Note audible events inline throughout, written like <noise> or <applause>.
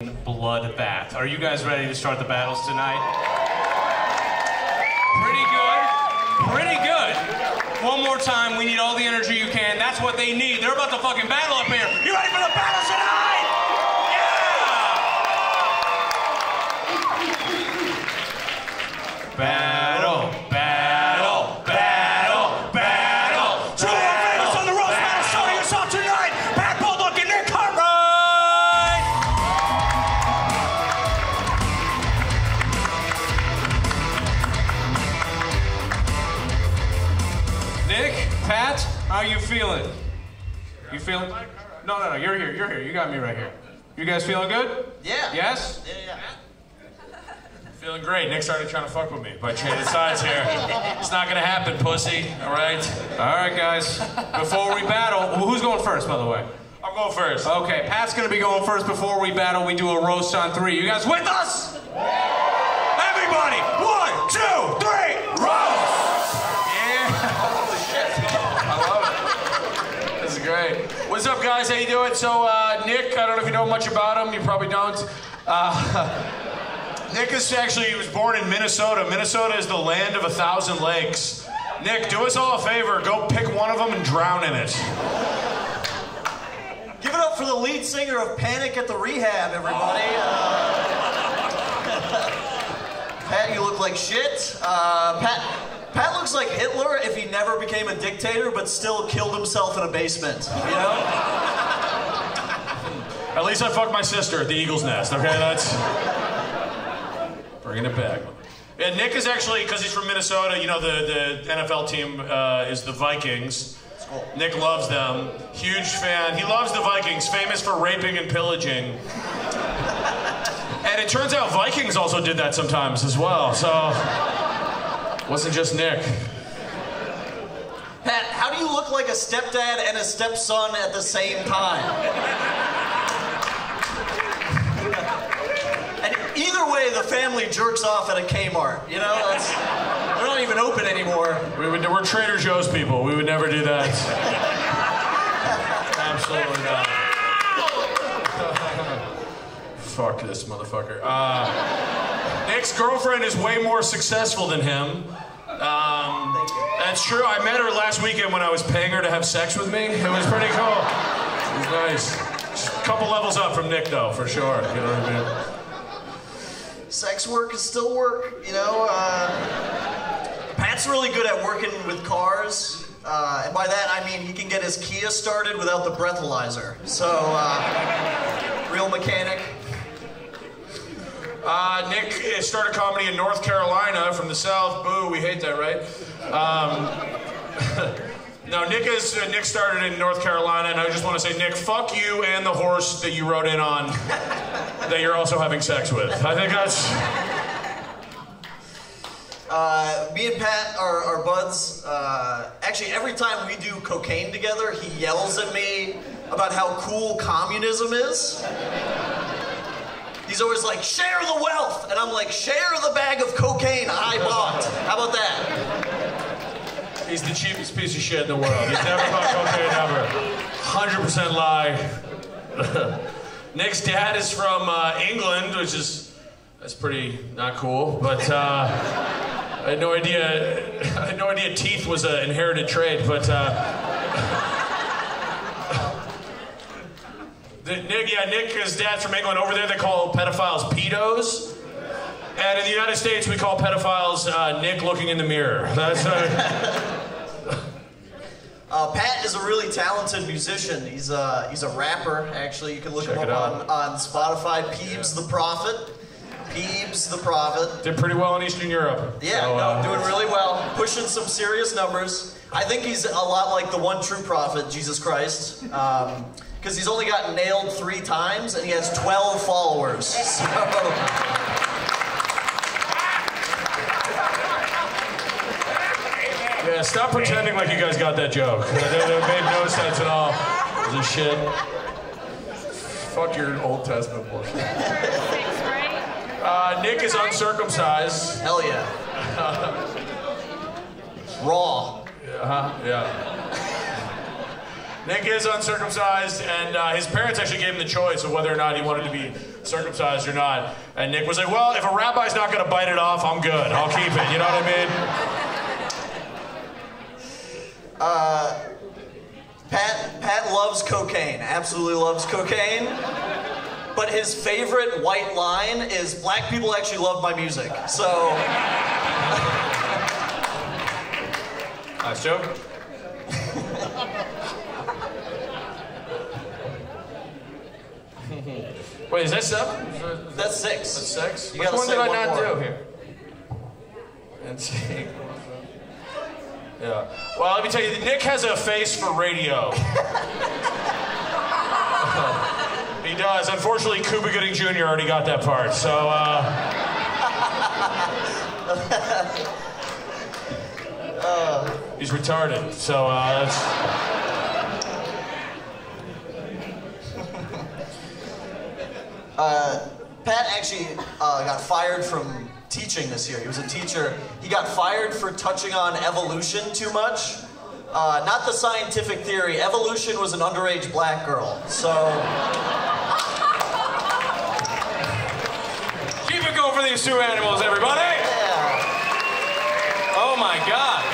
bloodbath. Are you guys ready to start the battles tonight? Pretty good. Pretty good. One more time, we need all the energy you can. That's what they need. They're about to fucking battle up here. You ready for the battle tonight? Yeah! Battle, no, no. You're here. You're here. You got me right here. You guys feeling good? Yeah. Yes. Yeah, yeah. Feeling great. Nick started trying to fuck with me by trading sides here. It's not gonna happen, pussy. All right. All right, guys. Before we battle, who's going first, by the way? I'm going first. Okay, Pat's gonna be going first before we battle. We do a roast on three. You guys with us? Everybody, guys? How you doing? So, uh, Nick, I don't know if you know much about him. You probably don't. Uh, <laughs> Nick is actually, he was born in Minnesota. Minnesota is the land of a thousand lakes. Nick, do us all a favor. Go pick one of them and drown in it. Give it up for the lead singer of Panic at the Rehab, everybody. Uh, <laughs> Pat, you look like shit. Uh, Pat, Pat looks like Hitler if he never became a dictator but still killed himself in a basement. You know? At least I fucked my sister at the Eagle's Nest, okay? That's. Bringing it back. Yeah, Nick is actually, because he's from Minnesota, you know, the, the NFL team uh, is the Vikings. Nick loves them. Huge fan. He loves the Vikings, famous for raping and pillaging. and it turns out Vikings also did that sometimes as well, so. Wasn't just Nick. Pat, how do you look like a stepdad and a stepson at the same time? And either way, the family jerks off at a Kmart. You know, That's, they're not even open anymore. We would, we're Trader Joe's people. We would never do that. Absolutely not. <laughs> Fuck this motherfucker. Uh, Nick's girlfriend is way more successful than him. Um, that's true. I met her last weekend when I was paying her to have sex with me. It was pretty cool. It was nice. Just a couple levels up from Nick, though, for sure. You know what I mean? Sex work is still work, you know. Uh, Pat's really good at working with cars. Uh, and by that, I mean he can get his Kia started without the breathalyzer. So, uh, real mechanic. Uh, Nick started comedy in North Carolina from the South. Boo, we hate that, right? Um, <laughs> no, Nick is uh, Nick started in North Carolina, and I just want to say, Nick, fuck you and the horse that you rode in on <laughs> that you're also having sex with. I think that's. Uh, me and Pat are, are buds. Uh, actually, every time we do cocaine together, he yells at me about how cool communism is. He's always like, share the wealth. And I'm like, share the bag of cocaine I bought. How about that? He's the cheapest piece of shit in the world. He's never bought cocaine ever. 100% lie. <laughs> Nick's dad is from uh, England, which is that's pretty not cool. But uh, I had no idea. <laughs> I had no idea teeth was an inherited trait. But uh, <laughs> the, Nick, yeah, Nick, his dad's from England. Over there, they call pedophiles pedos. And in the United States, we call pedophiles uh, Nick looking in the mirror. That's. Uh, <laughs> Uh, Pat is a really talented musician. He's a, he's a rapper, actually. You can look Check him up on, on Spotify. Peebs the Prophet. Peebs the Prophet. Did pretty well in Eastern Europe. Yeah, So, no, uh, doing really well. Pushing some serious numbers. I think he's a lot like the one true prophet, Jesus Christ. Because he's only gotten nailed three times and he has 12 followers. <laughs> So, Yeah, stop pretending like you guys got that joke. That, that made no sense at all. It was a shit. Fuck your Old Testament bullshit. Uh, Nick is uncircumcised. hell yeah. Raw. Uh-huh, yeah. Nick is uncircumcised, and uh, his parents actually gave him the choice of whether or not he wanted to be circumcised or not. And Nick was like, "Well, if a rabbi's not going to bite it off, I'm good. I'll keep it." You know what I mean? <laughs> Pat Pat loves cocaine, absolutely loves cocaine. But his favorite white line is black people actually love my music. So <laughs> Nice joke. Wait, is that seven? That's six. That's six? You Which one did I not more. do here? And see. Yeah. Well, let me tell you, Nick has a face for radio. <laughs> he does. Unfortunately, Cuba Gooding Jr. already got that part. So, uh. <laughs> He's retarded. So, uh, that's. Pat actually uh, got fired from teaching this year. He was a teacher. He got fired for touching on evolution too much. Uh, not the scientific theory. Evolution was an underage black girl. So Keep it going for these two animals, everybody. yeah. Oh my god.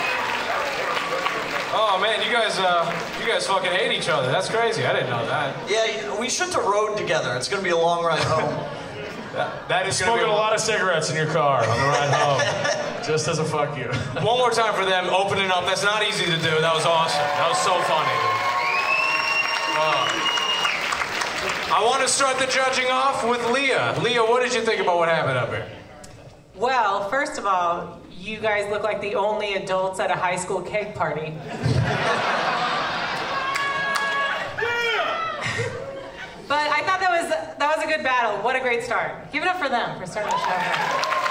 Oh man, you guys, uh, you guys fucking hate each other. That's crazy. I didn't know that. Yeah, we should have rode together. It's gonna be a long ride home. <laughs> That is gonna Smoking be a lot of cigarettes in your car on the ride home. <laughs> Just as a fuck you. One more time for them opening up. That's not easy to do. That was awesome. That was so funny. Uh, I want to start the judging off with Leah. Leah, what did you think about what happened up here? Well, first of all, you guys look like the only adults at a high school cake party. <laughs> but I thought that was that was a good battle. What a great start. Give it up for them for starting the show.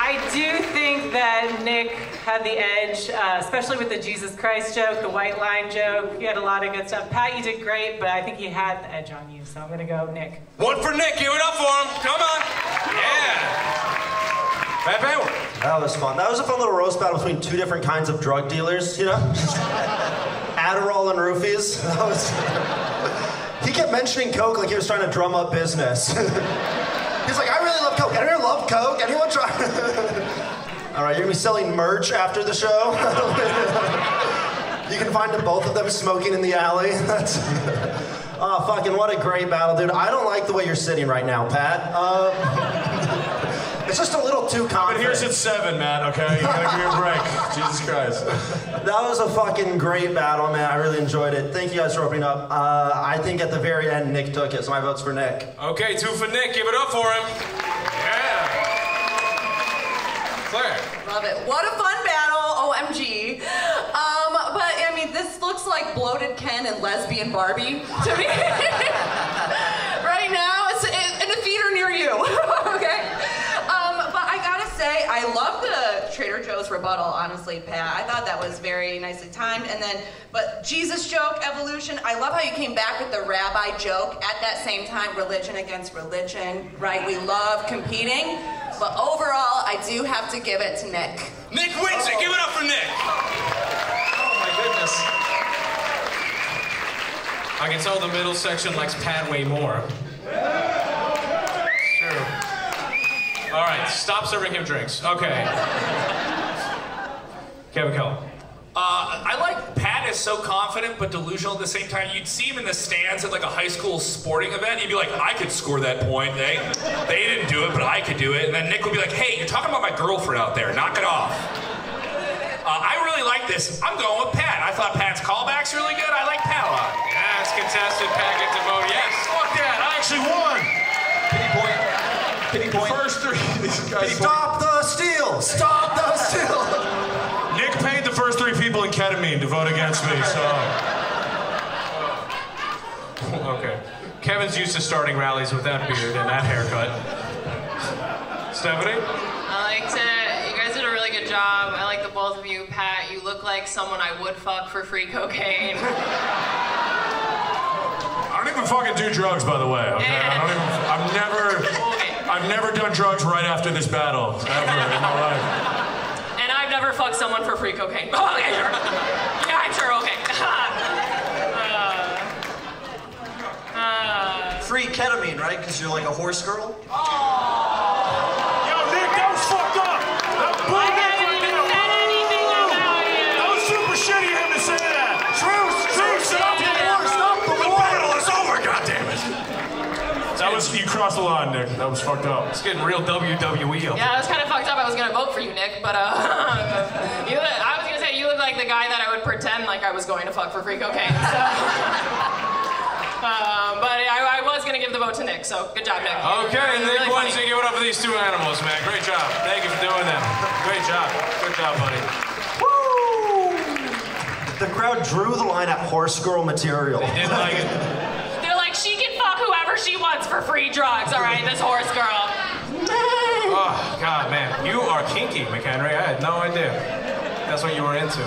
I do think that Nick had the edge, uh, especially with the Jesus Christ joke, the white line joke. You had a lot of good stuff. Pat, you did great, but I think he had the edge on you, so I'm gonna go Nick. One for Nick. Give it up for him. Come on. Yeah. Matt Banwart. That was fun. That was a fun little roast battle between two different kinds of drug dealers, you know? <laughs> Adderall and roofies. That was. Kept mentioning Coke like he was trying to drum up business. <laughs> He's like, I really love Coke. Anyone love Coke? Anyone try? <laughs> All right, you're gonna be selling merch after the show. <laughs> you can find both of them smoking in the alley. That's. Oh, fucking what a great battle, dude. I don't like the way you're sitting right now, Pat. Uh, it's just a little too But here's at seven, Matt, okay? You gotta give me a break. <laughs> Jesus Christ. That was a fucking great battle, man. I really enjoyed it. Thank you guys for opening up. Uh, I think at the very end, Nick took it, so my vote's for Nick. Okay, two for Nick. Give it up for him. Yeah. Claire. Love it. What a fun battle, OMG. Um, but I mean, this looks like bloated Ken and lesbian Barbie to me. <laughs> right now, it's in in a theater near you. <laughs> okay. Um, but I gotta say, I love the Trader Joe's rebuttal. Honestly, Pat, I thought that was very nicely timed. And then, but Jesus joke, evolution. I love how you came back with the rabbi joke at that same time. Religion against religion, right? We love competing. But overall, I do have to give it to Nick. Nick wins it. Give it up for Nick. Oh my goodness. I can tell the middle section likes Pat way more. True. All right, stop serving him drinks. Okay. Kevin Kellam. Uh, I like Pat is so confident but delusional at the same time. You'd see him in the stands at like a high school sporting event. He'd be like, I could score that point. They they didn't do it, but I could do it. And then Nick would be like, Hey, you're talking about my girlfriend out there. Knock it off. Uh, I really like this. I'm going with Pat. I thought Pat's callback's really good. I like Pat a lot. Yes, contested. Pat gets a vote. Yes. Fuck that, I actually won. Pity point. Pity point. First three. <laughs> These guys Stop the steal! Stop the steal! Nick paid the first three people in ketamine to vote against me, so. Okay. Kevin's used to starting rallies with that beard and that haircut. Stephanie? I liked it. You guys did a really good job. I like the both of you. Pat, you look like someone I would fuck for free cocaine. <laughs> I don't even fucking do drugs, by the way. Okay, I don't even. I've never. I've never done drugs right after this battle ever in my life fuck someone for free cocaine. <laughs> Oh, okay, sure. Yeah, I'm sure, okay. <laughs> uh, uh, free ketamine, right? Because you're like a horse girl? Oh. Crossed the line, Nick. That was fucked up. It's getting real WWE up. Yeah, it was kind of fucked up. I was gonna vote for you, Nick, but uh, <laughs> you, I was gonna say you look like the guy that I would pretend like I was going to fuck for free cocaine. So. <laughs> Um, but I, I was gonna give the vote to Nick, so good job, Nick. Okay, You're Nick really Lindsay, funny. give it up for these two animals, man. Great job. Thank you for doing that. Great job. Good job, buddy. The crowd drew the line at horse girl material. Didn't like it. They're like, she can fuck whoever she wants for free drugs. All right, this horse girl. Oh, God, man. You are kinky, McHenry. I had no idea. That's what you were into.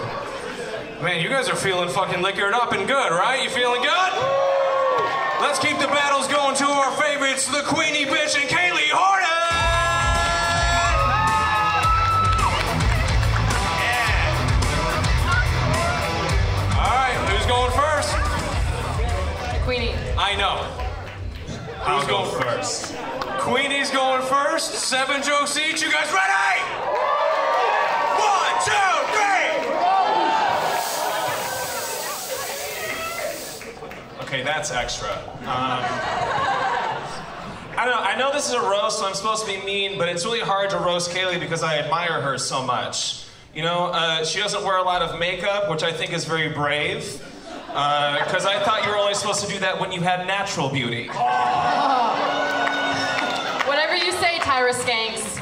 Man, you guys are feeling fucking liquored up and good, right? You feeling good? Let's keep the battles going to our favorites, the Queenie Bitch and Kaylee Horton! All right, who's going first? Queenie. I know. Who's going first? Queenie's going first. Seven jokes each. You guys ready? One, two, three. Okay, that's extra. Um, I don't know. I know this is a roast, so I'm supposed to be mean, but it's really hard to roast Kaylee because I admire her so much. You know, uh, she doesn't wear a lot of makeup, which I think is very brave. Because I thought you were only supposed to do that when you had natural beauty. Whatever you say, Tyra Skanks.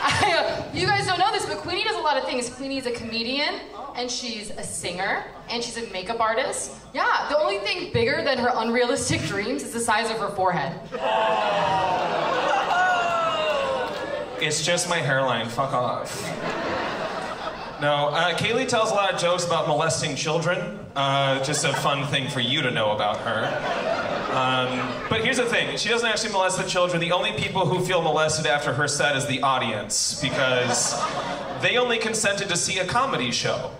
I, uh, you guys don't know this, but Queenie does a lot of things. Queenie's a comedian, and she's a singer, and she's a makeup artist. Yeah, the only thing bigger than her unrealistic dreams is the size of her forehead. It's just my hairline. Fuck off. No, uh, Kaylee tells a lot of jokes about molesting children. Uh, just a fun thing for you to know about her. Um, but here's the thing she doesn't actually molest the children. The only people who feel molested after her set is the audience because they only consented to see a comedy show.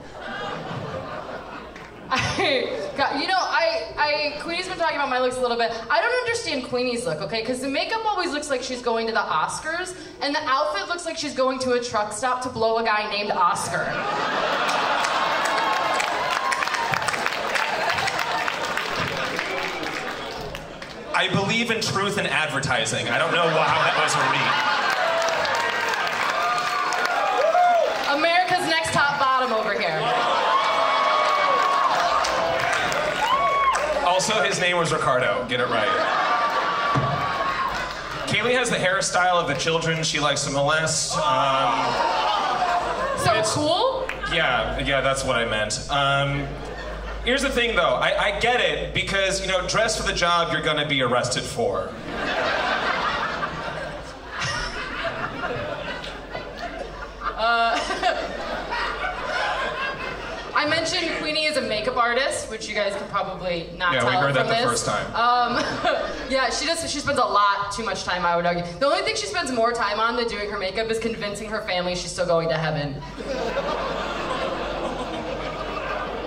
I, God, you know, I, I, Queenie's been talking about my looks a little bit. I don't understand Queenie's look, okay? Because the makeup always looks like she's going to the Oscars, and the outfit looks like she's going to a truck stop to blow a guy named Oscar. I believe in truth in advertising. I don't know how that was a read. America's next top bottom over here. Also, his name was Ricardo. Get it right. Kaylee has the hairstyle of the children she likes to molest. Um, So cool. yeah, yeah, that's what I meant. Um, here's the thing, though. I, I get it because you know, dress for the job you're gonna be arrested for. <laughs> I mentioned Queenie is a makeup artist, which you guys can probably not Yeah, we tell heard from that the this. first time. Um, <laughs> yeah, she does. She spends a lot too much time. I would argue. The only thing she spends more time on than doing her makeup is convincing her family she's still going to heaven.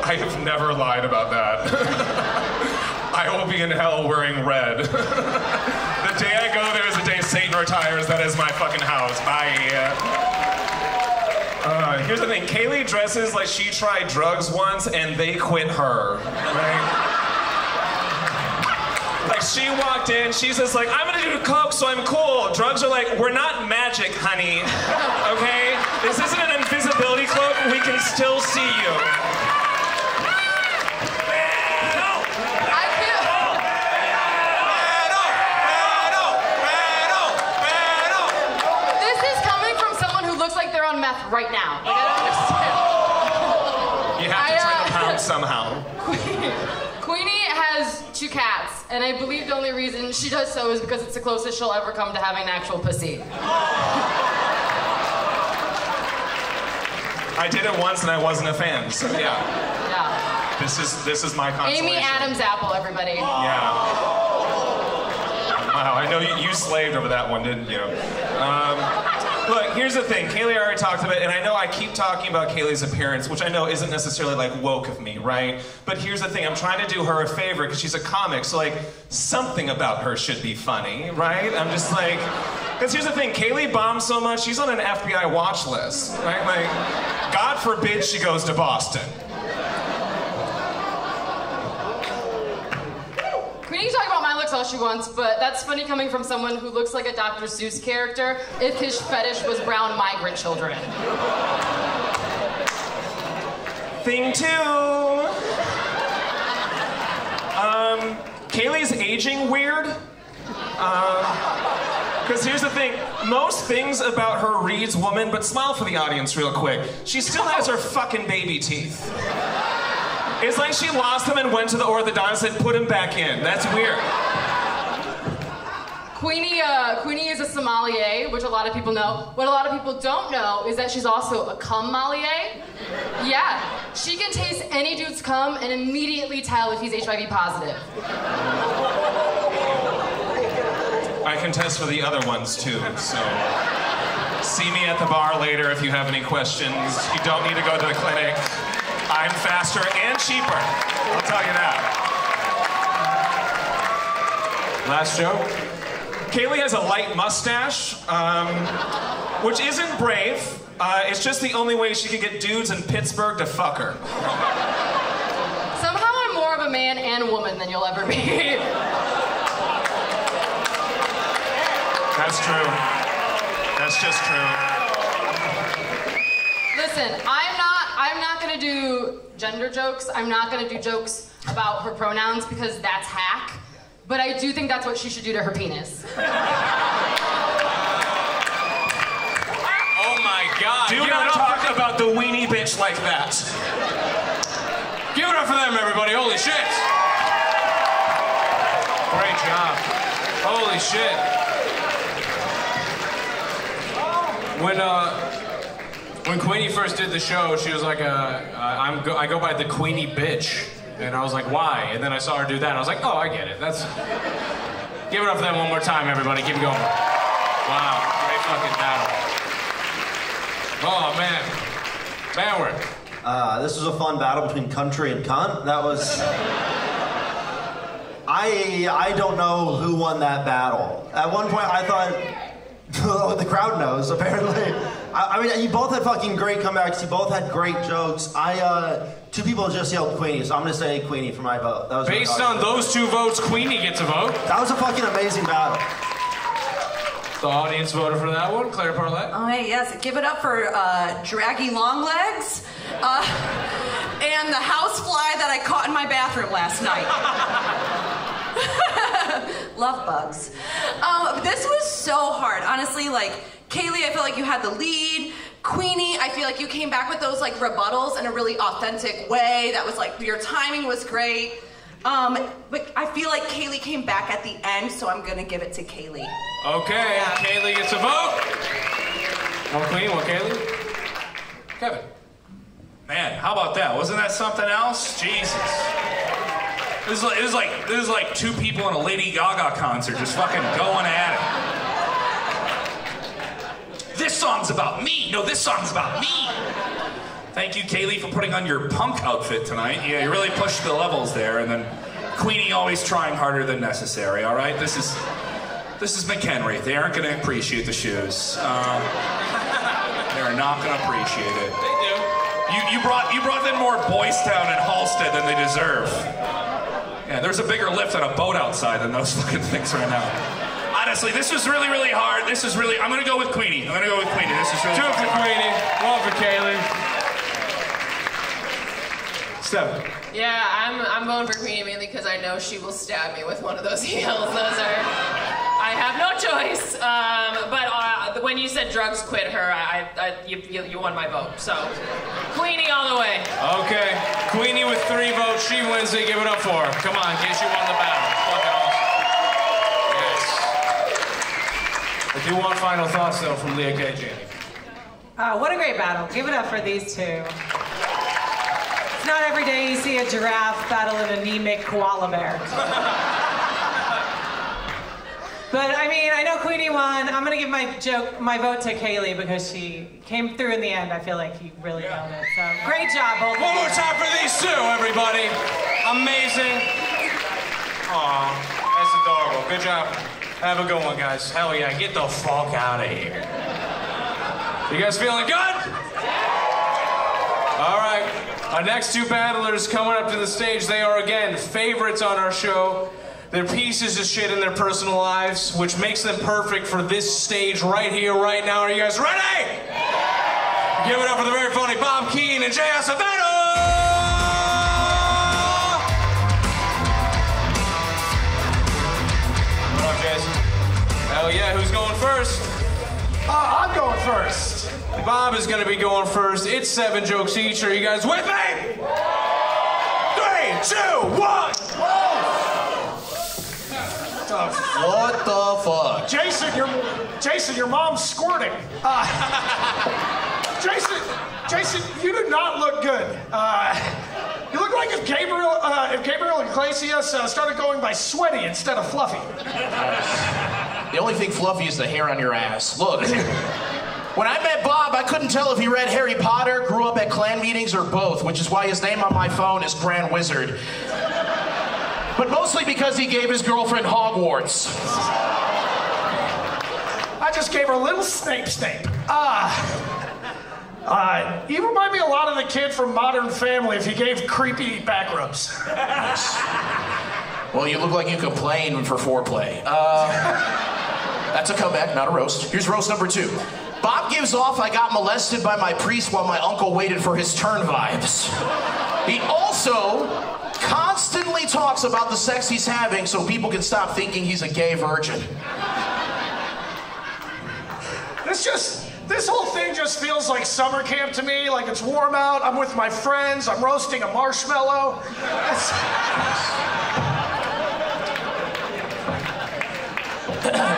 I have never lied about that. <laughs> I will be in hell wearing red. <laughs> the day I go there is the day Satan retires. That is my fucking house. Bye. Here's the thing Kaylee dresses like she tried drugs once and they quit her. Right? Like she walked in, she's just like, I'm gonna do coke, so I'm cool. Drugs are like, we're not magic, honey. Okay? This isn't an invisibility cloak, we can still see you. Looks like they're on meth right now. Like I don't understand. You have to I, turn uh, the pound somehow. <laughs> Queenie has two cats, and I believe the only reason she does so is because it's the closest she'll ever come to having an actual pussy. I did it once and I wasn't a fan, so yeah. Yeah. This is this is my consolation. Amy Adams Apple, everybody. Yeah. Wow, I know you, you slaved over that one, didn't you? Um, Look, here's the thing. Kaylee already talked about it, and I know I keep talking about Kaylee's appearance, which I know isn't necessarily like woke of me, right? But here's the thing. I'm trying to do her a favor because she's a comic, so like something about her should be funny, right? I'm just like, because here's the thing. Kaylee bombs so much, she's on an FBI watch list, right? Like, God forbid she goes to Boston. All she wants, but that's funny coming from someone who looks like a Dr. Seuss character if his fetish was brown migrant children. Thing two. Um, Kaylee's aging weird. Because here's the thing most things about her reads woman, but smile for the audience real quick. She still has her fucking baby teeth. It's like she lost him and went to the orthodontist and put him back in. That's weird. Queenie, uh, Queenie is a sommelier, which a lot of people know. What a lot of people don't know is that she's also a cum. Yeah, she can taste any dude's cum and immediately tell if he's HIV positive. I can test for the other ones too, so. See me at the bar later if you have any questions. You don't need to go to the clinic. I'm faster cheaper. I'll tell you that. Last joke. Kaylee has a light mustache, um, which isn't brave. Uh, it's just the only way she can get dudes in Pittsburgh to fuck her. Somehow I'm more of a man and woman than you'll ever be. That's true. That's just true. Listen, I'm not I'm not gonna do gender jokes. I'm not gonna do jokes about her pronouns because that's hack. But I do think that's what she should do to her penis. Oh my God. Do Give not talk for- about the weenie bitch like that. Give it up for them, everybody. Holy shit. Great job. Holy shit. When uh, when Queenie first did the show, she was like, uh, uh, "I'm go- I go by the Queenie bitch," and I was like, "Why?" And then I saw her do that, and I was like, "Oh, I get it. That's." Give it up for them one more time, everybody. Keep going. Wow, great fucking battle. Oh man, man, Uh, this was a fun battle between country and cunt. That was. I I don't know who won that battle. At one point, I thought. <laughs> The crowd knows, apparently. I, I mean, you both had fucking great comebacks. You both had great jokes. I, uh, two people just yelled Queenie, so I'm gonna say Queenie for my vote. That was based on those two votes. Queenie gets a vote. That was a fucking amazing battle. The audience voted for that one. Claire Parlett. Oh, hey, yes. Give it up for uh, Draggy Longlegs uh, and the housefly that I caught in my bathroom last night. <laughs> <laughs> Love bugs. Um, this was so hard. Honestly, like, Kaylee, I feel like you had the lead. Queenie, I feel like you came back with those like rebuttals in a really authentic way. That was like your timing was great. Um, but I feel like Kaylee came back at the end, so I'm gonna give it to Kaylee. Okay, Kaylee gets a vote. One Queen, one Kaylee. Kevin. Man, how about that? Wasn't that something else? Jesus. This is like, this is like this is like two people in a Lady Gaga concert just fucking going at it. This song's about me. No, this song's about me. Thank you, Kaylee, for putting on your punk outfit tonight. Yeah, you really pushed the levels there, and then Queenie always trying harder than necessary. All right, this is this is McHenry. They aren't going to appreciate the shoes. Um, they're not going to appreciate it. They do. You, you brought you brought in more Boys Town and Halsted than they deserve. Yeah, there's a bigger lift on a boat outside than those <laughs> fucking things right now. Honestly, this was really, really hard. This is really. I'm gonna go with Queenie. I'm gonna go with Queenie. This is really. Two for hard. Queenie, one for Kaylee. Seven. Yeah, I'm I'm going for Queenie mainly because I know she will stab me with one of those <laughs> heels. Those are. I have no choice. Um, but uh, when you said drugs quit her, I, I you, you, you won my vote. So, Queenie all the way. Okay, Queenie with three votes. She wins. They give it up final thoughts though from Leah K. Janney. Uh, what a great battle. Give it up for these two. It's not every day you see a giraffe battle an anemic koala bear. But I mean, I know Queenie won. I'm gonna give my joke, my vote to Kaylee because she came through in the end. I feel like he really nailed it. So great job, both. One more time for these two, everybody. Amazing. Aw, that's adorable. Good job. Have a good one, guys. Hell yeah, get the fuck out of here. You guys feeling good? All right. Our next two battlers coming up to the stage, they are again favorites on our show. They're pieces of shit in their personal lives, which makes them perfect for this stage right here, right now. Are you guys ready? Give it up for the very funny Bob Keane and Jay Acevedo! Hell yeah, who's going first? Uh, I'm going first. Bob is gonna be going first. It's seven jokes each. Are you guys with me? Three, two, one! What the fuck? Jason, your Jason, your mom's squirting. Uh, <laughs> Jason, Jason, you do not look good. Uh, you look like if Gabriel, uh, if Gabriel Iglesias uh, started going by sweaty instead of fluffy. The only thing fluffy is the hair on your ass. Look. When I met Bob, I couldn't tell if he read Harry Potter, grew up at clan meetings, or both, which is why his name on my phone is Grand Wizard. But mostly because he gave his girlfriend Hogwarts. I just gave her a little Snape Snape. Ah. Uh, you remind me a lot of the kid from Modern Family if he gave creepy back rubs. Well, you look like you complain for foreplay. Uh, that's a comeback, not a roast. Here's roast number two. Bob gives off I got molested by my priest while my uncle waited for his turn vibes. He also constantly talks about the sex he's having so people can stop thinking he's a gay virgin. This just, this whole thing just feels like summer camp to me. Like it's warm out. I'm with my friends. I'm roasting a marshmallow.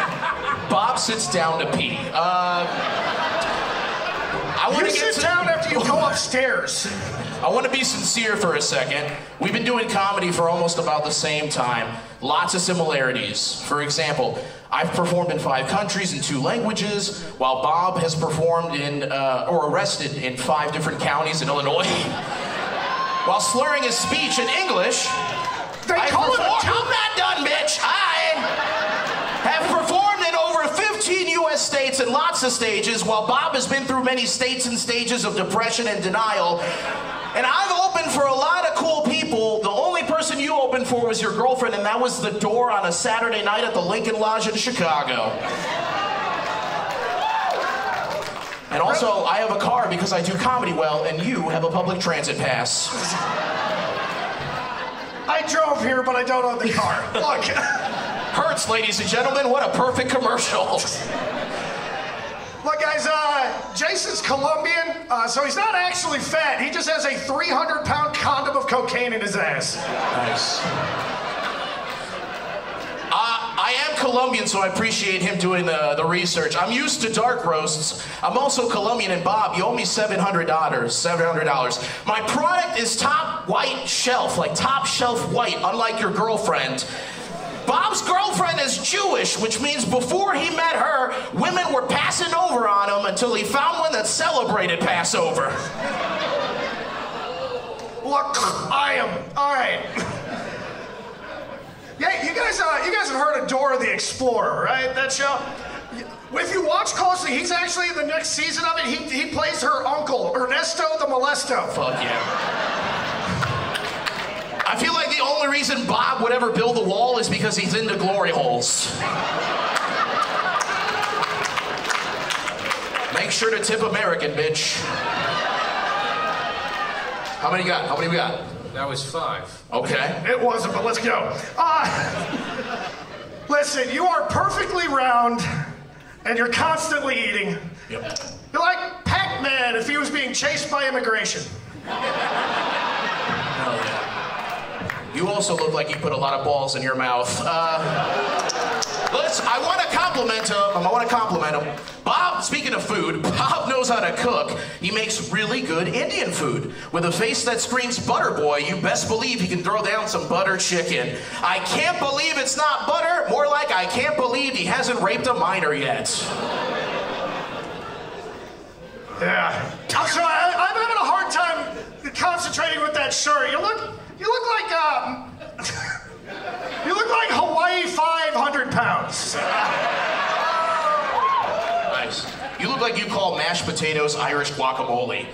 <laughs> Bob sits down to pee. Uh, I want you to get sit down after you go upstairs. I want to be sincere for a second. We've been doing comedy for almost about the same time. Lots of similarities. For example, I've performed in five countries in two languages, while Bob has performed in uh, or arrested in five different counties in Illinois. <laughs> while slurring his speech in English, They I call it I'm not done, bitch. I have performed in over 15 U.S. states and lots of stages, while Bob has been through many states and stages of depression and denial. And I've opened for a lot of cool people. The only person you opened for was your girlfriend, and that was the door on a Saturday night at the Lincoln Lodge in Chicago. And also, I have a car because I do comedy well, and you have a public transit pass. I drove here, but I don't own the car. <laughs> Look, Hurts, ladies and gentlemen. What a perfect commercial. look, guys. Uh, Jason's Colombian, uh, so he's not actually fat. He just has a 300-pound condom of cocaine in his ass. Nice. Uh, I am Colombian, so I appreciate him doing the, the research. I'm used to dark roasts. I'm also Colombian, and Bob, you owe me $700. $700. My product is top white shelf, like top shelf white, unlike your girlfriend. Bob's girlfriend is Jewish, which means before he met her, women were passing over on him until he found one that celebrated Passover. Look, I am. All right. Yeah, you guys, uh, you guys have heard of Dora the Explorer, right? That show. If you watch closely, he's actually in the next season of it. He, he plays her uncle, Ernesto the Molesto. Fuck yeah. I feel like the only reason Bob would ever build the wall is because he's into glory holes. Make sure to tip American, bitch. How many got? How many we got? That was five. Okay. It wasn't, but let's go. Uh, listen, you are perfectly round, and you're constantly eating. Yep. You're like Pac-Man if he was being chased by immigration. Hell yeah. You also look like you put a lot of balls in your mouth. Uh, let's. I want to compliment him. I want to compliment him. Bob, speaking of food, <laughs> Bob knows how to cook. He makes really good Indian food. With a face that screams butter boy, you best believe he can throw down some butter chicken. I can't believe it's not butter. More like I can't believe he hasn't raped a minor yet. Yeah. I'm sorry, I, I'm having a hard time concentrating with that shirt. You look, you look like, um, <laughs> you look like Hawaii 500 pounds. Nice. You look like you call mashed potatoes Irish guacamole.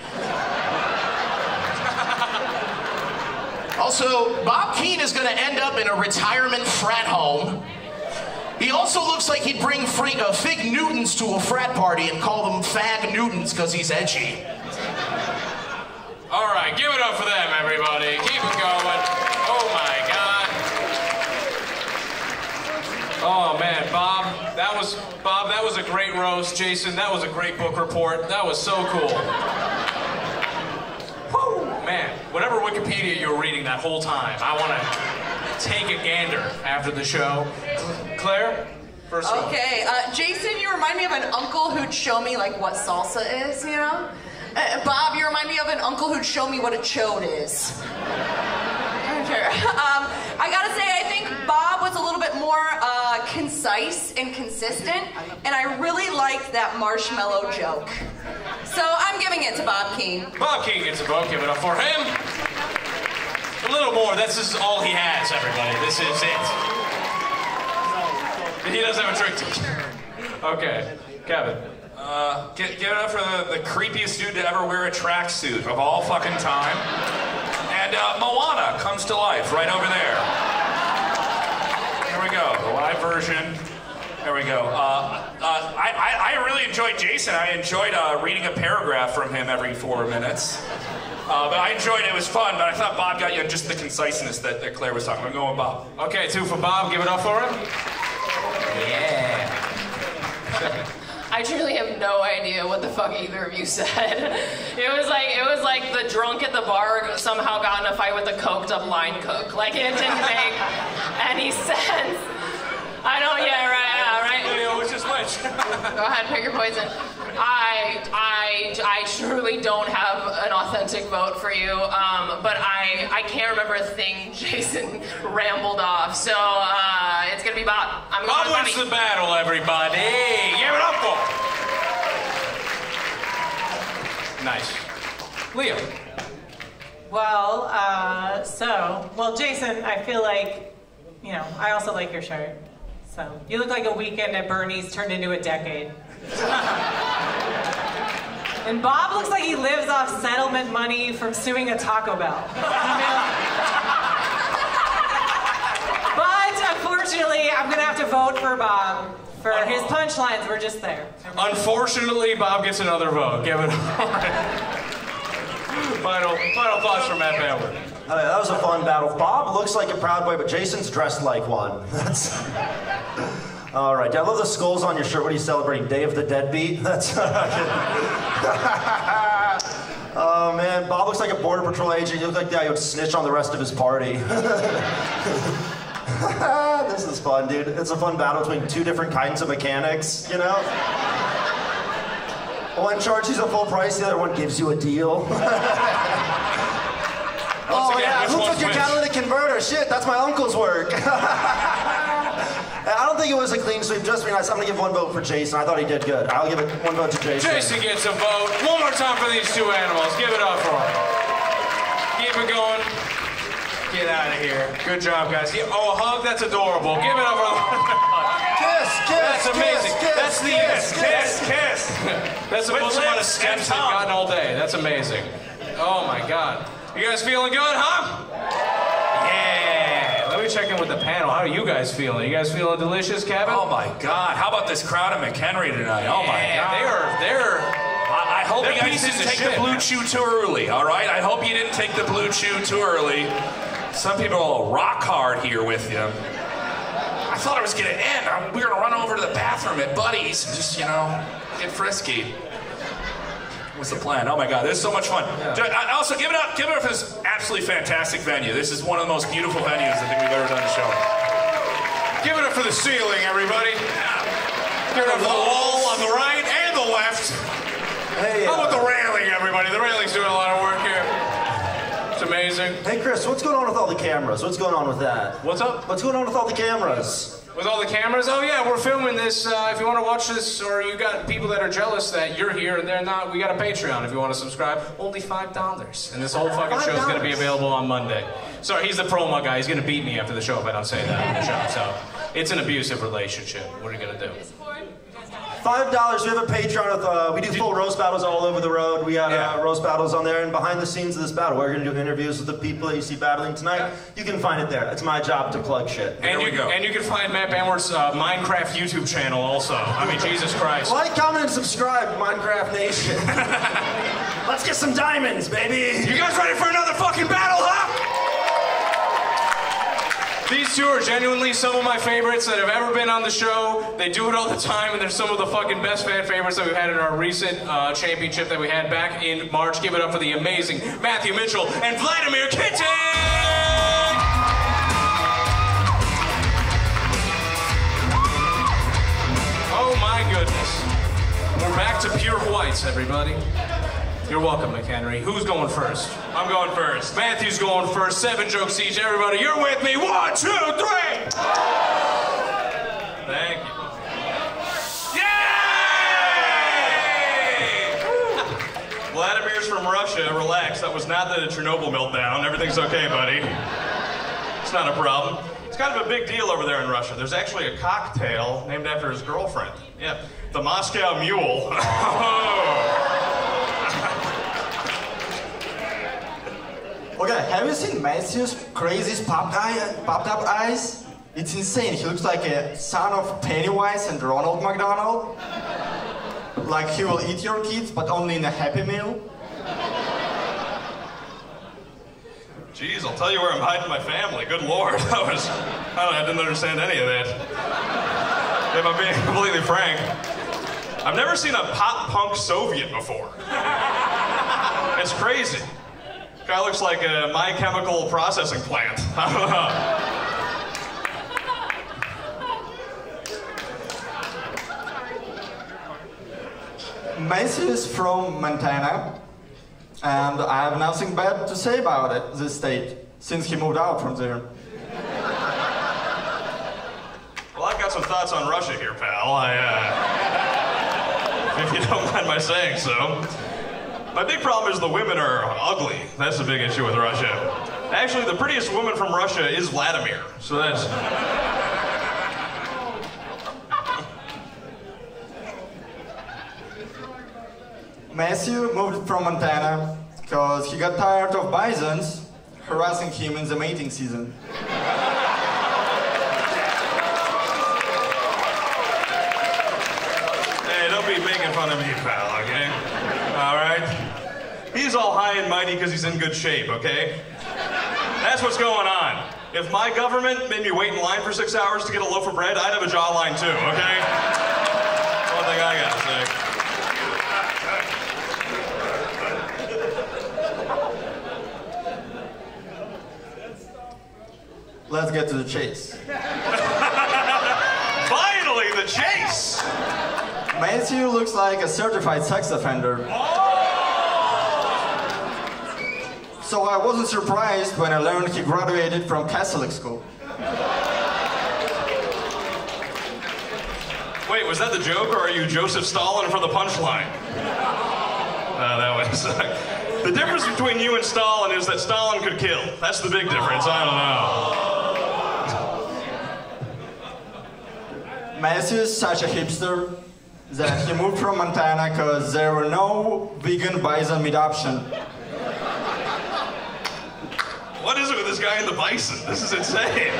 Also, Bob Keane is going to end up in a retirement frat home. He also looks like he'd bring free, uh, Fig Newtons to a frat party and call them Fag Newtons because he's edgy. All right, give it up for them, everybody. Keep it going. Oh my God. Oh man, Bob, that was Bob. That was a great roast, Jason. That was a great book report. That was so cool. Whew, man, whatever Wikipedia you were reading that whole time, I want to take a gander after the show. Claire, first. Okay, uh, Jason, you remind me of an uncle who'd show me like what salsa is, you know? Uh, Bob, you remind me of an uncle who'd show me what a chode is. Sure. <laughs> Um, I gotta say, I think Bob was a little bit more uh, concise and consistent, and I really liked that marshmallow joke. So I'm giving it to Bob Keane. Bob Keane gets a vote. Give it up for him. A little more. This is all he has, everybody. This is it. He doesn't have a trick to. <laughs> Okay, Kevin. Uh, get, give it up for the, the creepiest dude to ever wear a tracksuit of all fucking time. And uh, Moana comes to life right over there. Here we go, the live version. There we go. Uh, uh, I, I, I really enjoyed Jason. I enjoyed uh, reading a paragraph from him every four minutes. Uh, but I enjoyed it. It was fun. But I thought Bob got you on just the conciseness that, that Claire was talking. about. I'm going with Bob. Okay, two for Bob. Give it up for him. Yeah. <laughs> I truly have no idea what the fuck either of you said. It was like it was like the drunk at the bar somehow got in a fight with a coked up line cook. Like it didn't make <laughs> any sense. I don't. Yeah, right. Yeah, right. Yeah, which is which? Go ahead, pick your poison. I, I, I truly don't have an authentic vote for you, um, but I, I can't remember a thing <laughs> Jason rambled off. So uh, it's gonna be Bob. I'm Bob with wins Bobby. the battle, everybody. Give it up for him. Nice. Leo. Well, uh, so, well, Jason, I feel like, you know, I also like your shirt. So, you look like a weekend at Bernie's turned into a decade. <laughs> and Bob looks like he lives off settlement money from suing a Taco Bell. <laughs> but unfortunately, I'm gonna have to vote for Bob. For his punchlines were just there. Unfortunately, Bob gets another vote. Give it <laughs> final, final thoughts from Matt Banwart. Uh, that was a fun battle. Bob looks like a proud boy, but Jason's dressed like one. That's. All right. I love the skulls on your shirt. What are you celebrating? Day of the Dead Deadbeat? <laughs> That's. <laughs> oh man, Bob looks like a border patrol agent. You look like the guy who would snitch on the rest of his party. <laughs> this is fun, dude. It's a fun battle between two different kinds of mechanics. You know. One charges you the full price, the other one gives you a deal. Oh again, yeah, who took your which? catalytic converter? Shit, that's my uncle's work. I don't think it was a clean sweep. Just be nice. I'm gonna give one vote for Jason. I thought he did good. I'll give it one vote to Jason. Jason gets a vote. One more time for these two animals. Give it up for them. Keep it going. Get out of here. Good job, guys. Yeah, Oh, a hug? That's adorable. Give it up for <laughs> Kiss, kiss, That's amazing. kiss, kiss, That's the kiss, kiss, kiss. <laughs> That's the With most amount of steps and they've gotten all day. That's amazing. Oh my God. You guys feeling good, huh? Yeah. Check in with the panel. How are you guys feeling? You guys feeling delicious, Kevin? Oh my God! How about this crowd at McHenry tonight? Oh my God! they are. They're. I, I hope you guys didn't take shit, the blue chew too early. All right. I hope you didn't take the blue chew too early. Some people will rock hard here with you. I thought it was gonna end. We were gonna run over to the bathroom at Buddy's and just you know get frisky. What's the plan? Oh my God, this is so much fun. I- Also, give it up, give it up for this absolutely fantastic venue. This is one of the most beautiful venues I think we've ever done a show. Give it up for the ceiling, everybody. Give it up for the wall on the right and the left. Hey, How uh, about the railing, everybody? The railing's doing a lot of work here. Amazing. Hey, Chris, what's going on with all the cameras? What's going on with that? What's up? What's going on with all the cameras? With all the cameras? Oh yeah, we're filming this. Uh, if you want to watch this, or you got people that are jealous that you're here and they're not, we got a Patreon. If you want to subscribe, only five dollars, and this whole fucking show is going to be available on Monday. Sorry, he's the promo guy. He's going to beat me after the show if I don't say that on the show. So it's an abusive relationship. What are you going to do? Five dollars. We have a Patreon. With, uh, we do full roast battles all over the road. We got Yeah. uh, roast battles on there, and behind the scenes of this battle, we're going to do interviews with the people that you see battling tonight. You can find it there. It's my job to plug shit. And you, go. and you can find Matt Banwart's uh, Minecraft YouTube channel also. I mean, Jesus Christ. Like, comment, and subscribe, Minecraft Nation. <laughs> Let's get some diamonds, baby. You guys ready for another fucking battle, huh? These two are genuinely some of my favorites that have ever been on the show. They do it all the time, and they're some of the fucking best fan favorites that we've had in our recent uh, championship that we had back in March. Give it up for the amazing Matthew Mitchell and Vladimir Kitchen! Oh my goodness. We're back to pure whites, everybody. You're welcome, McHenry. Who's going first? I'm going first. Matthew's going first. Seven jokes each. Everybody, you're with me. One, two, three. Thank you. Vladimir's from Russia. Relax. That was not the Chernobyl meltdown. Everything's okay, buddy. It's not a problem. It's kind of a big deal over there in Russia. There's actually a cocktail named after his girlfriend. Yeah, the Moscow Mule. <laughs> Oh. Okay, have you seen Matthew's crazy popped, eye, popped up eyes? It's insane. He looks like a son of Pennywise and Ronald McDonald. Like he will eat your kids, but only in a Happy Meal. Jeez, I'll tell you where I'm hiding my family. Good lord, <laughs> that was. I, I didn't understand any of that. If I'm being <laughs> completely frank, I've never seen a pop punk Soviet before. It's crazy. Guy looks like a my chemical processing plant. <laughs> I don't know. Matthew is from Montana, and I have nothing bad to say about it, this state, since he moved out from there. Well, I've got some thoughts on Russia here, pal. I, uh, if you don't mind my saying so. My big problem is the women are ugly. That's the big issue with Russia. Actually, the prettiest woman from Russia is Vladimir. So that's. Matthew moved from Montana because he got tired of bisons harassing him in the mating season. Hey, don't be making fun of me, pal, okay? All right? He's all high and mighty because he's in good shape, okay? That's what's going on. If my government made me wait in line for six hours to get a loaf of bread, I'd have a jawline too, okay? That's one thing I gotta say. Let's get to the chase. <laughs> Finally, the chase! Matthew looks like a certified sex offender. Oh, So I wasn't surprised when I learned he graduated from Catholic school. Wait, was that the joke, or are you Joseph Stalin for the punchline? Uh, that was. <laughs> the difference between you and Stalin is that Stalin could kill. That's the big difference. I don't know. Matthew is such a hipster that he moved from Montana because there were no vegan bison meat option. What is it with this guy and the bison? This is insane.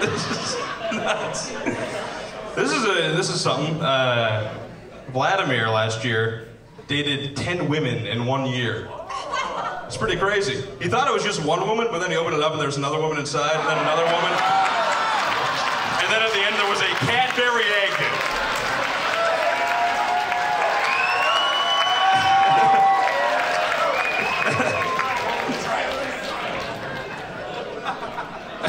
This is nuts. This is a this is something. Uh, Vladimir last year dated ten women in one year. It's pretty crazy. He thought it was just one woman, but then he opened it up and there's another woman inside, and then another woman, and then at the end there was a Cadbury egg.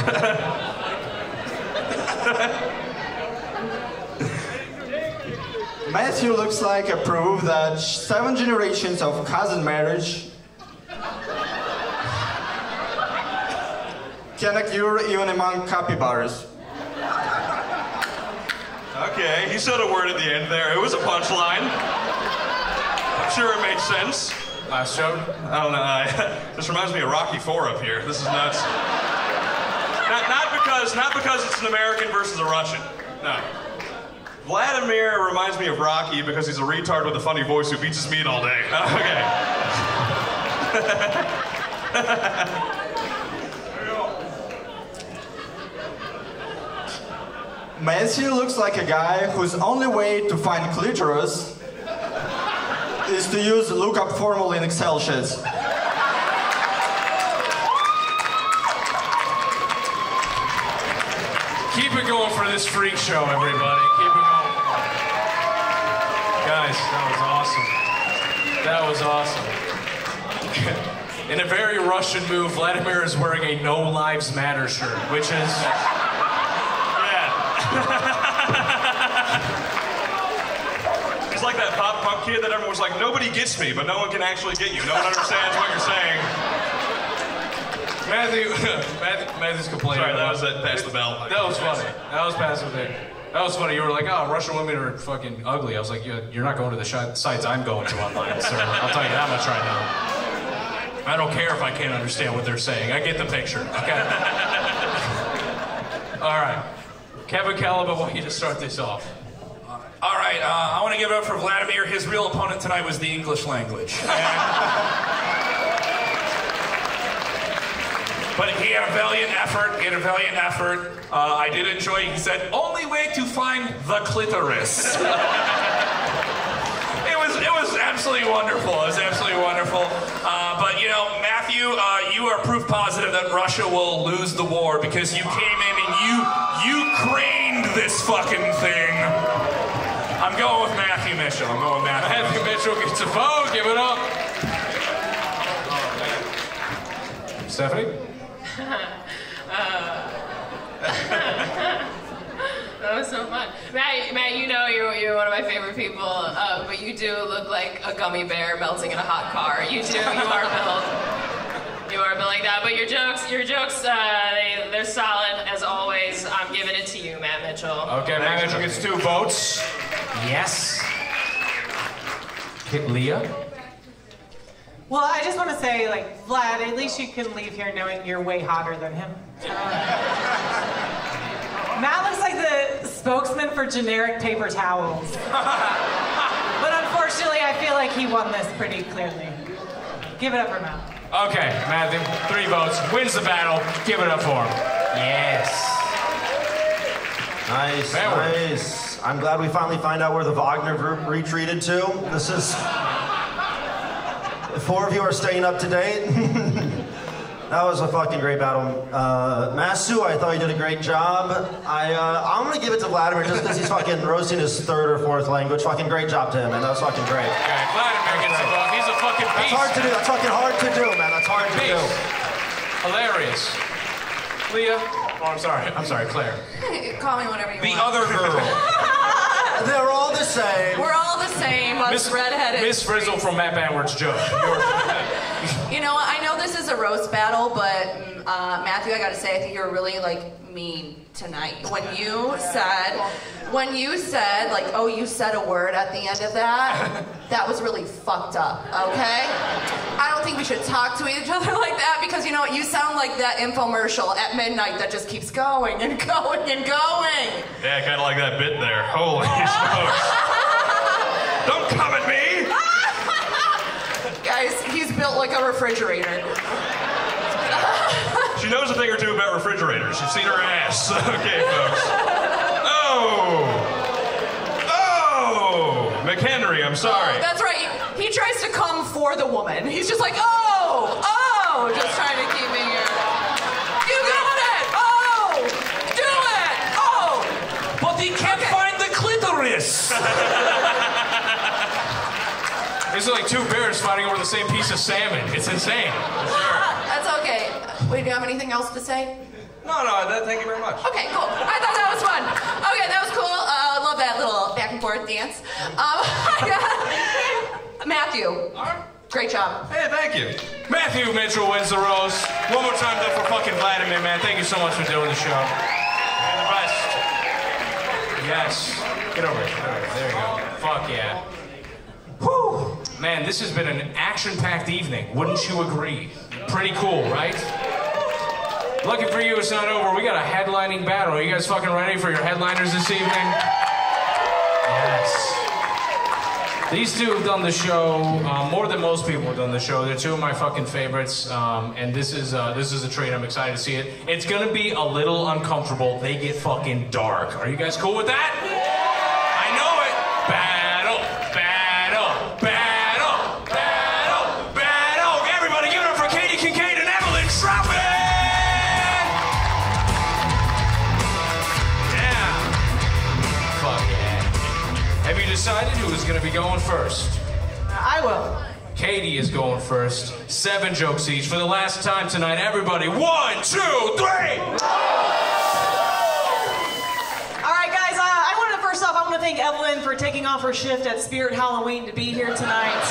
<laughs> Matthew looks like a proof that seven generations of cousin marriage can occur even among capybaras. Okay, he said a word at the end there. It was a punchline. I'm sure it made sense. Last joke? I don't know. I, <laughs> this reminds me of Rocky Four up here. This is nuts. Because not because it's an American versus a Russian. No. Vladimir reminds me of Rocky because he's a retard with a funny voice who beats his meat all day. <laughs> Okay. <laughs> Matthew looks like a guy whose only way to find clitoris is to use lookup formula in Excel sheets. This freak show, everybody. Keep it going. Guys, that was awesome. That was awesome. <laughs> In a very Russian move, Vladimir is wearing a No Lives Matter shirt, which is. Yeah. <laughs> He's like that pop punk kid that everyone was like, nobody gets me, but no one can actually get you. No one understands what you're saying. Matthew, <laughs> Matthew Matthew's complaining. Sorry, that was it. Pass the bell. That was funny. That was passive thing. That was funny. You were like, oh, Russian women are fucking ugly. I was like, "Yeah, you're not going to the shi- sites I'm going to online, sir. I'll tell you that much right now. I don't care if I can't understand what they're saying. I get the picture, okay? <laughs> All right. Kevin Kellam, I don't you to start this off? All right, uh, I want to give it up for Vladimir. His real opponent tonight was the English language. <laughs> But he had a valiant effort. He had a valiant effort. Uh, I did enjoy. He said, "Only way to find the clitoris." <laughs> it was it was absolutely wonderful. It was absolutely wonderful. Uh, but you know, Matthew, uh, you are proof positive that Russia will lose the war because you came in and you you craned this fucking thing. I'm going with Matthew Mitchell. I'm going with Matthew. Matthew Mitchell gets a vote. Give it up. Stephanie? <laughs> <laughs> That was so fun. Matt, Matt, you know you're, you're one of my favorite people, uh, but you do look like a gummy bear melting in a hot car. You do. You are built. You are built like that. But your jokes, your jokes, uh, they, they're solid as always. I'm giving it to you, Matt Mitchell. Okay, Matt Mitchell gets two votes. Yes. Okay, Leah? Well, I just want to say, like, Vlad, at least you can leave here knowing you're way hotter than him. Matt looks like the spokesman for generic paper towels. <laughs> but unfortunately, I feel like he won this pretty clearly. Give it up for Matt. Okay, Matthew, three votes. Wins the battle. Give it up for him. Yes. Nice, That worked. nice. I'm glad we finally find out where the Wagner group retreated to. This is. The four of you are staying up to date. <laughs> that was a fucking great battle. Uh, Masu, I thought you did a great job. I, uh, I'm gonna give it to Vladimir just because he's fucking <laughs> roasting his third or fourth language. Fucking great job to him, man. That was fucking great. Okay, Vladimir gets a vote. He's a fucking beast. That's hard to do. That's fucking hard to do, man. That's hard to do. Hilarious. Leah? Oh, I'm sorry. I'm sorry, Claire. <laughs> Call me whatever you The want. The other girl. They're all the same. We're all the same, us Miss redheaded. Miss Frizzle from Matt Banwart's joke. You know, I know this is a roast battle, but uh, Matthew, I gotta say, I think you're really like mean tonight. When you said, when you said, like, oh, you said a word at the end of that, that was really fucked up. Okay? I don't think we should talk to each other <laughs> like that because you know what? You sound like that infomercial at midnight that just keeps going and <laughs> going and going. Yeah, kind of like that bit there. Holy <laughs> smokes. Don't come at me! Guys, he's built like a refrigerator. She knows a thing or two about refrigerators. You've seen her ass. <laughs> Okay, folks. Oh! Oh! McHenry, I'm sorry. Oh, that's right. He, he tries to come for the woman. He's just like, oh, oh, just trying to keep me here. You got it. Oh, do it. Oh. But he can't find the clitoris. <laughs> This is like two bears fighting over the same piece of salmon. It's insane. That's okay. Wait, do you have anything else to say? No, no, thank you very much. Okay, cool. I thought that was fun. Okay, that was cool. Uh, I uh, love that little back and forth dance. Um, <laughs> Matthew. Great job. Hey, thank you. Matthew Mitchell wins the rose. One more time, though, for fucking Vladimir, man. Thank you so much for doing the show. And the rest. Yes. Get over here. There you go. Fuck yeah. Man, this has been an action-packed evening. Wouldn't you agree? Pretty cool, right? Lucky for you, it's not over. We got a headlining battle. Are you guys fucking ready for your headliners this evening? Yes. These two have done the show uh, more than most people have done the show. They're two of my fucking favorites, um, and this is uh, this is a treat. I'm excited to see it. It's gonna be a little uncomfortable. They get fucking dark. Are you guys cool with that? Decided who is going to be going first? I will. Katie is going first. Seven jokes each for the last time tonight. Everybody, one, two, three. All right, guys. Uh, I wanted to first off, I want to thank Evelyn for taking off her shift at Spirit Halloween to be here tonight.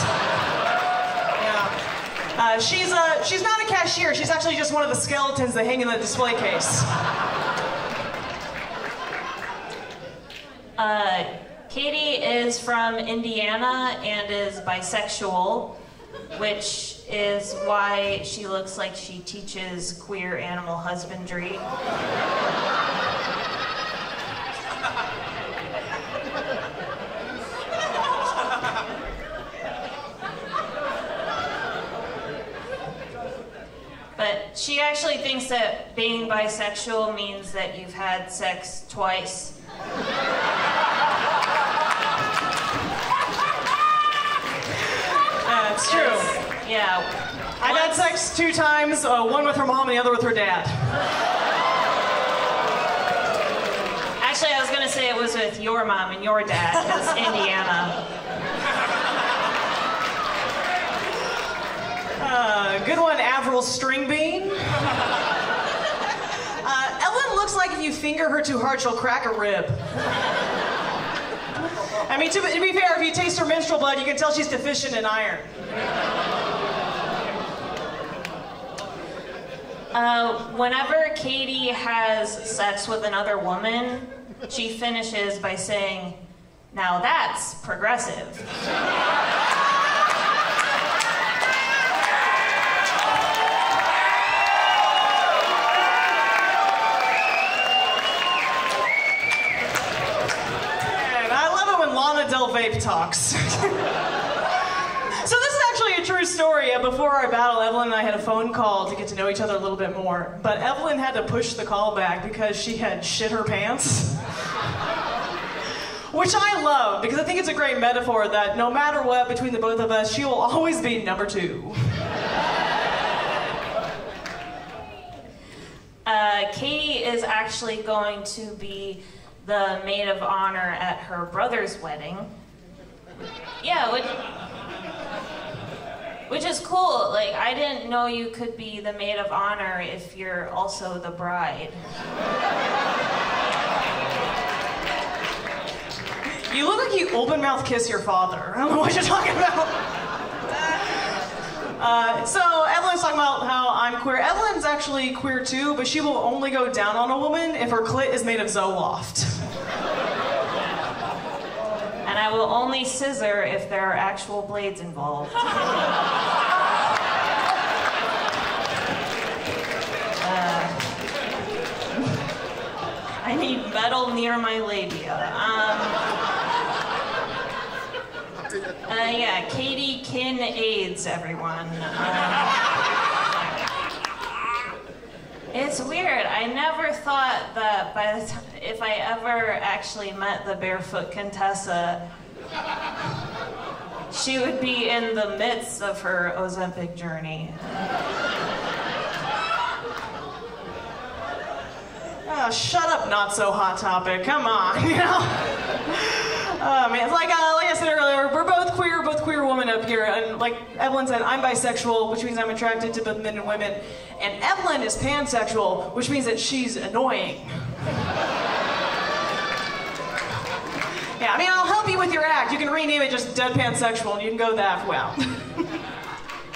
Yeah. Uh, she's uh, she's not a cashier. She's actually just one of the skeletons that hang in the display case. Uh, Katie is from Indiana and is bisexual, which is why she looks like she teaches queer animal husbandry. But she actually thinks that being bisexual means that you've had sex twice. It's true. Yeah. I've had sex two times, uh, one with her mom and the other with her dad. Actually, I was gonna say it was with your mom and your dad, because <laughs> Indiana. Uh, good one, Avril Stringbean. <laughs> Uh, Ellen looks like if you finger her too hard, she'll crack a rib. I mean, to, to be fair, if you taste her menstrual blood, you can tell she's deficient in iron. Uh, whenever Katie has sex with another woman, she finishes by saying, Now that's progressive. Vape talks. <laughs> so this is actually a true story. Uh, Before our battle, Evelyn and I had a phone call to get to know each other a little bit more. But Evelyn had to push the call back because she had shit her pants. <laughs> Which I love because I think it's a great metaphor that no matter what between the both of us, she will always be number two. <laughs> Uh, Katie is actually going to be the maid of honor at her brother's wedding. Yeah, which, which is cool. Like, I didn't know you could be the maid of honor if you're also the bride. You look like you open mouth kiss your father. I don't know what you're talking about. Uh, so Evelyn's talking about how I'm queer. Evelyn's actually queer too, but she will only go down on a woman if her clit is made of Zoloft. And I will only scissor if there are actual blades involved. <laughs> Uh, I need metal near my labia. Um, uh, yeah, Katie Kin AIDS, everyone. Um, it's weird. I never thought that by the time, if I ever actually met the barefoot Contessa, she would be in the midst of her Ozempic journey. Oh, shut up, not so hot topic. Come on, <laughs> you know. Oh man, it's like uh, like I said earlier, we're both queer, both queer women up here, and like Evelyn said, I'm bisexual, which means I'm attracted to both men and women, and Evelyn is pansexual, which means that she's annoying. <laughs> Yeah, I mean, I'll help you with your act. You can rename it just deadpan sexual, and you can go that well. <laughs>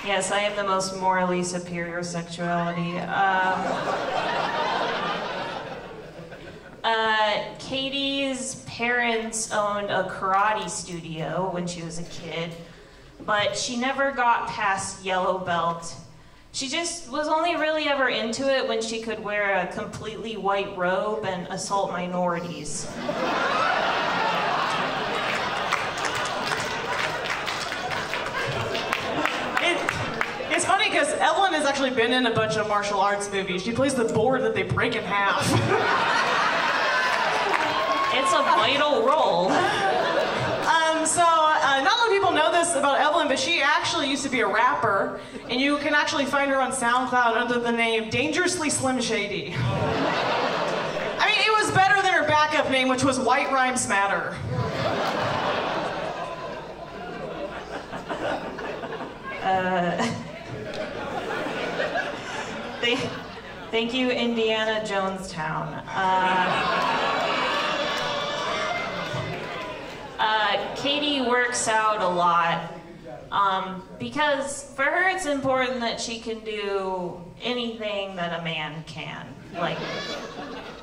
Yes, I have the most morally superior sexuality. Um, uh, Katie's parents owned a karate studio when she was a kid, but she never got past yellow belt. She just was only really ever into it when she could wear a completely white robe and assault minorities. <laughs> because Evelyn has actually been in a bunch of martial arts movies. She plays the board that they break in half. <laughs> it's a vital role. Um, so, uh, not a lot of people know this about Evelyn, but she actually used to be a rapper, and you can actually find her on SoundCloud under the name Dangerously Slim Shady. <laughs> I mean, it was better than her backup name, which was White Rhymes Matter. Uh, thank, thank you, Indiana Jonestown. Uh, uh, Katie works out a lot um, because for her it's important that she can do anything that a man can, like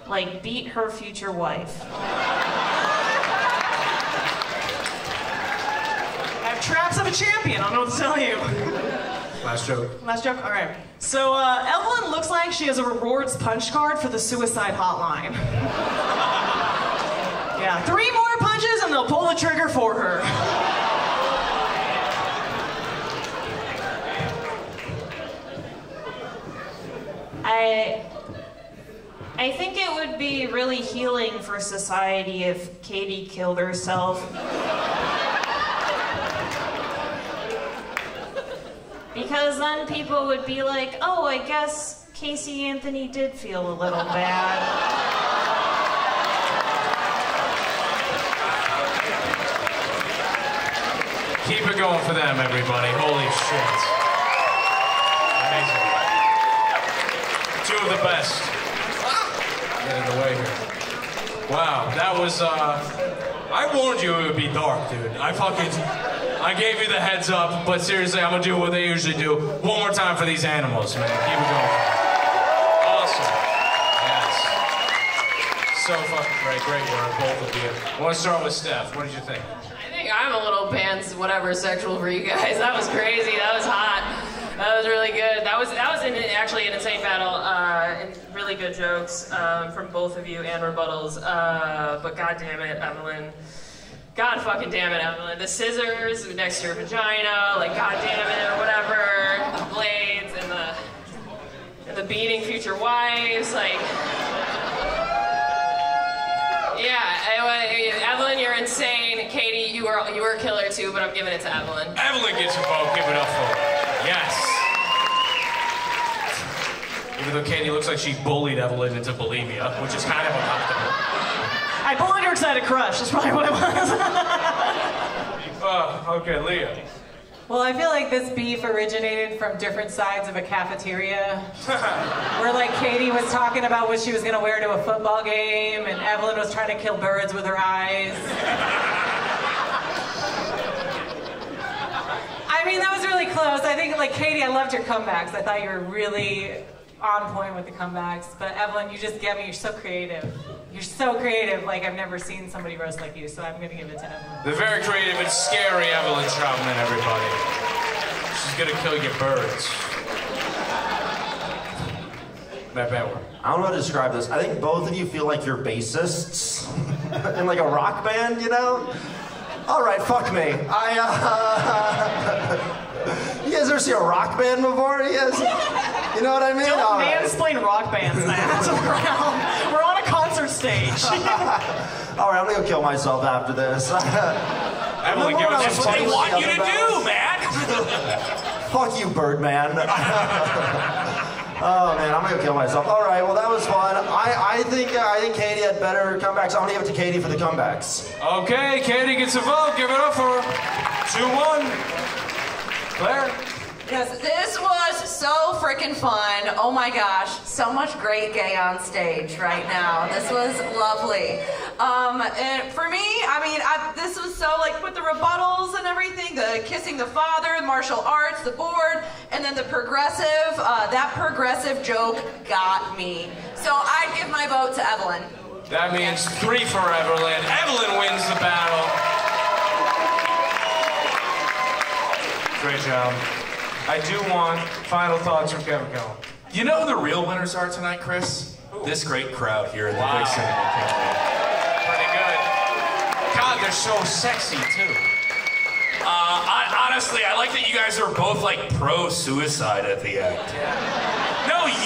like beat her future wife. I have traps of a champion. I don't know what to tell you. Last joke. Last joke? All right. So, uh, Evelyn looks like she has a rewards punch card for the suicide hotline. <laughs> yeah, three more punches and they'll pull the trigger for her. I I think it would be really healing for society if Katie killed herself. Because then people would be like, oh, I guess Casey Anthony did feel a little bad. Keep it going for them, everybody. Holy shit. Amazing. Two of the best. Get in the way here. Wow, that was, uh, I warned you it would be dark, dude. I fucking, I gave you the heads up, but seriously, I'm gonna do what they usually do. One more time for these animals, man. Keep it going. Awesome. Yes. So fucking great, great work, both of you. I want to start with Steph. What did you think? I think I'm a little pants whatever sexual for you guys. That was crazy. That was hot. That was really good. That was that was actually an insane battle. Uh, and really good jokes um, from both of you and rebuttals. Uh, but god damn it, Evelyn. God fucking damn it, Evelyn. The scissors next to your vagina, like god damn it, or whatever. The blades and the and the beating future wives, like. Yeah, Evelyn, you're insane. Katie, you were you were a killer too, but I'm giving it to Evelyn. Evelyn gets vote. Give it up for. Yes. Even though Katie looks like she bullied Evelyn into bulimia, which is kind of uncomfortable. I bullied her because I had a crush. That's probably what it was. <laughs> Uh, okay, Leah. Well, I feel like this beef originated from different sides of a cafeteria. <laughs> where like Katie was talking about what she was gonna wear to a football game, and Evelyn was trying to kill birds with her eyes. <laughs> I mean, that was really close. I think, like, Katie, I loved your comebacks. I thought you were really on point with the comebacks. But Evelyn, you just get me. You're so creative. You're so creative. Like, I've never seen somebody roast like you, so I'm gonna give it to Evelyn. The very creative and scary Evelyn Troutman, everybody. She's gonna kill your birds. Matt Banwart. I don't know how to describe this. I think both of you feel like you're bassists <laughs> in like a rock band, you know? All right, fuck me. I, uh, <laughs> you guys ever see a rock band before? You guys, you know what I mean? Don't All right. mansplain rock bands, Matt. We're, we're on a concert stage. <laughs> All right, I'm gonna go kill myself after this. <laughs> Evelyn, give us That's what they want you to do, man. <laughs> Fuck you, Birdman. oh man, I'm gonna go kill myself. All right, well that was fun. I, I think I think Katie had better comebacks. I'm gonna give it to Katie for the comebacks. Okay, Katie gets a vote. Give it up for her. 2 1. Claire? Yes, this was so freaking fun. Oh my gosh, so much great gay on stage right now. This was lovely. Um, and for me, I mean, I, this was so like with the rebuttals and everything, the kissing the father, the martial arts, the board, and then the progressive. Uh, that progressive joke got me. So I'd give my vote to Evelyn. That means three for Evelyn. Evelyn wins the battle. Great job. I do want final thoughts from Kevin Kellam. You know who the real winners are tonight, Chris? This great crowd here at the Wow. Big Cinema. Pretty good. God, they're so sexy too. Uh, I, honestly, I like that you guys are both like pro suicide at the end. No,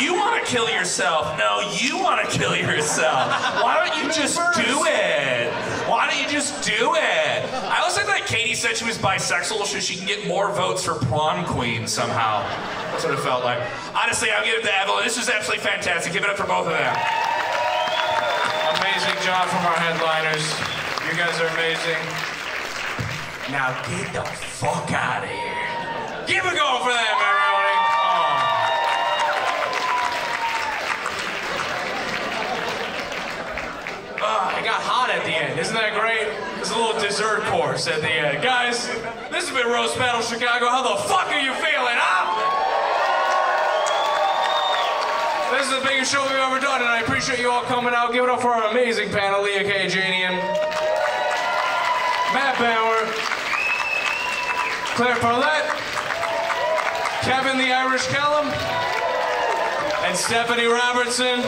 you want to kill yourself. No, you want to kill yourself. Why don't you just do it? Why don't you just do it? I also think that Katie said she was bisexual so she can get more votes for prom queen somehow. That's what it felt like. Honestly, I'll give it to Evelyn. This was absolutely fantastic. Give it up for both of them. Amazing job from our headliners. You guys are amazing. Now get the fuck out of here. Give a go for them, everybody. It got hot at the end. Isn't that great? It's a little dessert course at the end. Guys, this has been Roast Battle Chicago. How the fuck are you feeling, huh? This is the biggest show we've ever done, and I appreciate you all coming out. Give it up for our amazing panel, Leah Kajanian, Matt Banwart, Claire Parlett, Kevin the Irish Kellam, and Stephanie Robertson.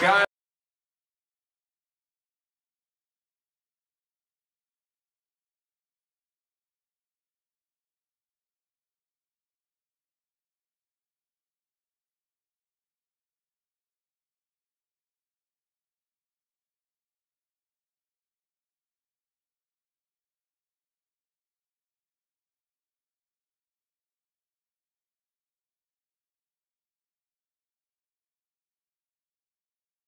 Guys,